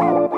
Bye.